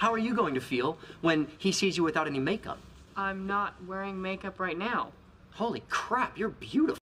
How are you going to feel when he sees you without any makeup? I'm not wearing makeup right now. Holy crap, you're beautiful.